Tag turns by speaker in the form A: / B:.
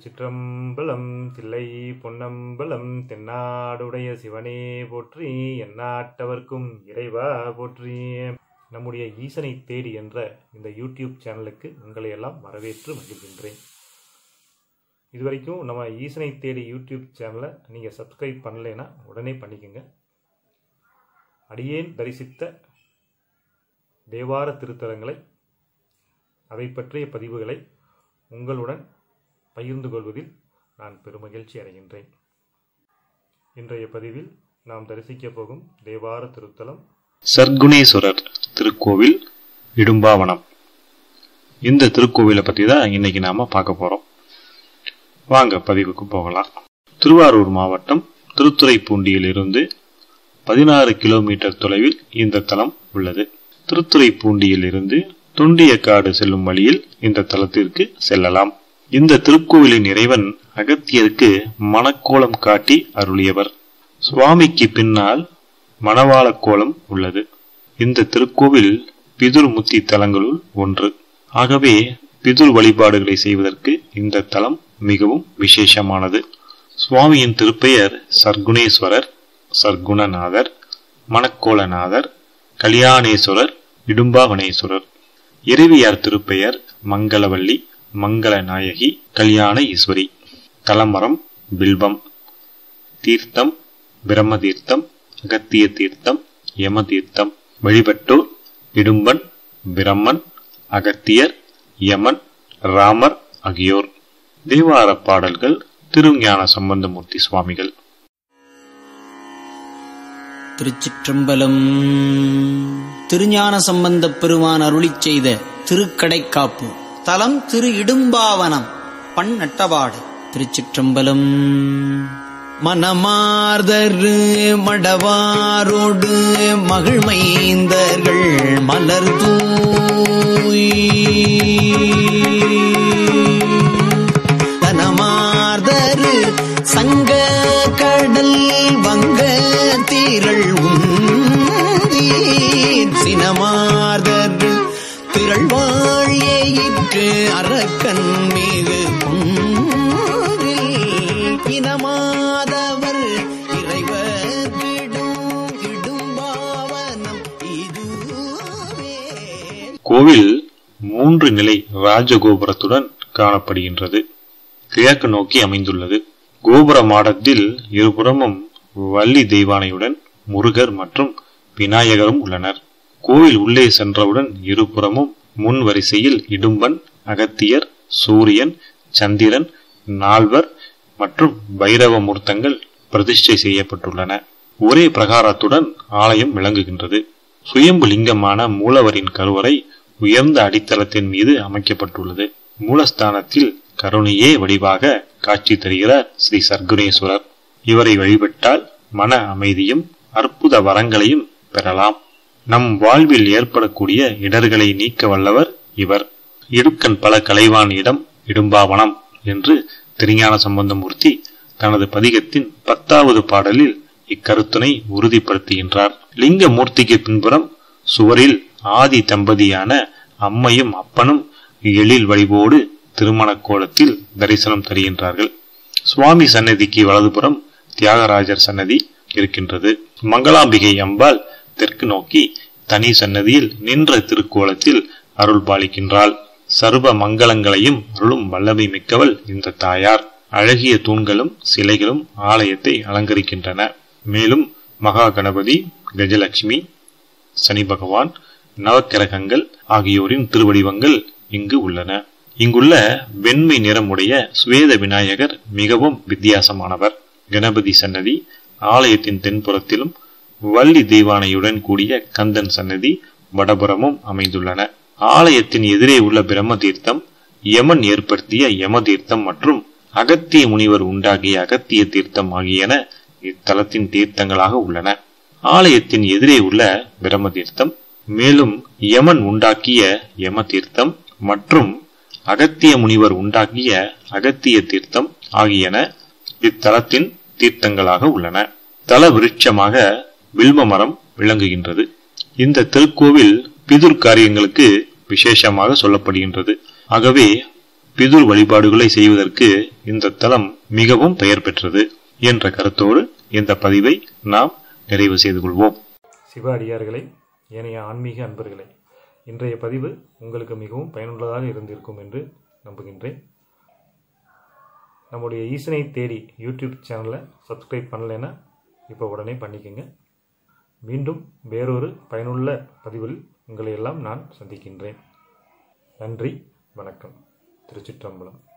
A: திருச்சிற்றம்பலம் தில்லை பொன்னம்பலம் தென்னாடுடைய சிவனே போற்றி எந்நாட்டவர்க்கும் இறைவா போற்றி. நம்முடைய ஈசனை தேடி என்ற இந்த யூடியூப் சேனலுக்கு உங்களை எல்லாம் வரவேற்று மகிழ்கின்றேன். இதுவரைக்கும் நம்ம ஈசனை தேடி யூடியூப் சேனலை நீங்கள் சப்ஸ்கிரைப் பண்ணலைன்னா உடனே பண்ணிக்கோங்க. அடியேன் தரிசித்த தேவார திருத்தலங்களை அதை பற்றிய பதிவுகளை உங்களுடன் பகிர்ந்து கொள்வதில் நான் பெருமகிழ்ச்சி அடைகின்றேன். இன்றைய பதிவில் நாம் தரிசிக்க போகும் தேவார திருத்தலம்
B: சர்க்குணேஸ்வரர் திருக்கோவில் இடும்பாவனம். இந்த திருக்கோவிலை பற்றி தான் இன்னைக்கு நாம பார்க்க போறோம். வாங்க பதிவுக்கு போகலாம். திருவாரூர் மாவட்டம் திருத்துறைப்பூண்டியிலிருந்து பதினாறு கிலோமீட்டர் தொலைவில் இந்த தலம் உள்ளது. திருத்துறைப்பூண்டியிலிருந்து தொண்டியக்காடு செல்லும் வழியில் இந்த தலத்திற்கு செல்லலாம். இந்த திருக்கோவிலின் இறைவன் அகத்தியருக்கு மணக்கோலம் காட்டி அருளியவர். சுவாமிக்கு பின்னால் மணவாள கோலம் உள்ளது. இந்த திருக்கோவில் பிதுர் முத்தி தலங்களுள் ஒன்று. ஆகவே பிதுர் வழிபாடுகளை செய்வதற்கு இந்த தலம் மிகவும் விசேஷமானது. சுவாமியின் திருப்பெயர் சர்க்குணேஸ்வரர் சர்க்குணநாதர் மணக்கோலநாதர் கல்யாணேஸ்வரர் இடும்பாவனேஸ்வரர். இறைவியார் திருப்பெயர் மங்களவல்லி மங்களநாயகி கல்யாண ஈஸ்வரி. தலமரம் பில்பம் தீர்த்தம் பிரம்ம தீர்த்தம் அகத்திய தீர்த்தம் யம தீர்த்தம் வழிபட்டோர் இடும்பன் பிரம்மன் அகத்தியர் யமன் ராமர் ஆகியோர். தேவார பாடல்கள் திருஞான சம்பந்தமூர்த்தி சுவாமிகள்.
C: திருச்சிற்றம்பலம். திருஞான சம்பந்தப் பெருமான் அருளிச் செய்த திருக்கடைக்காப்பு. தலம் திரு இடும்பாவனம். பண் நட்டவாடு திருச்சிற்றம்பலம். மனமார்தரு மடவாரோடு மகிழ்மைந்தர்கள் மலர் தூய். தனமார்தரு சங்க கடல் வங்க தீரள் உந்தி அரக்கன் மீது இனமாதவர்.
B: கோவில் மூன்று நிலை ராஜகோபுரத்துடன் காணப்படுகின்றது. கிழக்கு நோக்கி அமைந்துள்ளது. கோபுர மாடத்தில் இருபுறமும் வள்ளி தெய்வானையுடன் முருகர் மற்றும் விநாயகரும் உள்ளனர். கோவில் உள்ளே சென்றவுடன் இருபுறமும் முன் வரிசையில் இடும்பன் அகத்தியர் சூரியன் சந்திரன் நால்வர் மற்றும் பைரவ மூர்த்தங்கள் பிரதிஷ்டை செய்யப்பட்டுள்ளன. ஒரே பிரகாரத்துடன் ஆலயம் விளங்குகின்றது. சுயம்பு லிங்கமான மூலவரின் கருவறை உயர்ந்த அடித்தளத்தின் மீது அமைக்கப்பட்டுள்ளது. மூலஸ்தானத்தில் கருணையே வடிவாக காட்சி தருகிறார் ஸ்ரீ சர்க்குணேஸ்வரர். இவரை வழிபட்டால் மன அமைதியும் அற்புத வரங்களையும் பெறலாம். நம் வாழ்வில் ஏற்படக்கூடிய இடர்களை நீக்க வல்லவர் இவர். இடுக்கன் பல கலைவான் இடம் இடும்பாவனம் என்று திருஞான சம்பந்தமூர்த்தி தனது பதிகத்தின் பத்தாவது பாடலில் இக்கருத்தினை உறுதிப்படுத்துகின்றார். லிங்க மூர்த்திக்கு பின்புறம் சுவரில் ஆதி தம்பதியான அம்மையும் அப்பனும் எழில் வடிவோடு திருமண கோலத்தில் தரிசனம் தருகின்றார்கள். சுவாமி சன்னதிக்கு வலதுபுறம் தியாகராஜர் சன்னதி இருக்கின்றது. மங்களாம்பிகை அம்பாள் தெற்கு நோக்கி தனி சன்னதியில் நின்ற திருக்கோலத்தில் அருள் பாலிக்கின்றாள். சர்வ மங்களங்களையும் அருளும் வல்லமை மிக்கவள் இந்த தாயார். அழகிய தூண்களும் சிலைகளும் ஆலயத்தை அலங்கரிக்கின்றன. மேலும் மகா கணபதி கஜலட்சுமி சனி பகவான் நவக்கிரகங்கள் ஆகியோரின் திருவடிவங்கள் இங்கு உள்ளன. இங்குள்ள வெண்மை நிறமுடைய சுவேத விநாயகர் மிகவும் வித்தியாசமானவர். கணபதி சன்னதி ஆலயத்தின் தென்புறத்திலும் வள்ளி தெய்வானையுடன் கூடிய கந்தன் சன்னதி வடபுறமும் அமைந்துள்ளன. ஆலயத்தின் எதிரே உள்ள பிரம்ம தீர்த்தம் யமன் ஏற்படுத்திய யம தீர்த்தம் மற்றும் அகத்திய முனிவர் உண்டாகிய அகத்திய தீர்த்தம் ஆகியன இத்தலத்தின் தீர்த்தங்களாக உள்ளன. ஆலயத்தின் எதிரே உள்ள பிரம்ம தீர்த்தம் மேலும் யமன் உண்டாக்கிய யம தீர்த்தம் மற்றும் அகத்திய முனிவர் உண்டாக்கிய அகத்திய தீர்த்தம் ஆகியன இத்தலத்தின் தீர்த்தங்களாக உள்ளன. தல விருட்சமாக வில்வ மரம் விளங்குகின்றது. இந்த திருக்கோவில் பிதுர் காரியங்களுக்கு விசேஷமாக சொல்லப்படுகின்றது. ஆகவே பிதுர் வழிபாடுகளை செய்வதற்கு இந்த தலம் மிகவும் பெயர் பெற்றது என்ற கருத்தோடு இந்த பதிவை நாம் நிறைவு செய்து கொள்வோம்.
A: சிவ அடியார்களே ஏனைய ஆன்மீக அன்பர்களே இன்றைய பதிவு உங்களுக்கு மிகவும் பயனுள்ளதாக இருந்திருக்கும் என்று நம்புகின்றேன். நம்முடைய ஈசனை தேடி யூடியூப் சேனலை சப்ஸ்கிரைப் பண்ணலைன்னா இப்போ உடனே பண்ணிக்கோங்க. மீண்டும் வேறொரு பயனுள்ள பதிவில் உங்களையெல்லாம் நான் சந்திக்கின்றேன். நன்றி வணக்கம். திருச்சிற்றம்பலம்.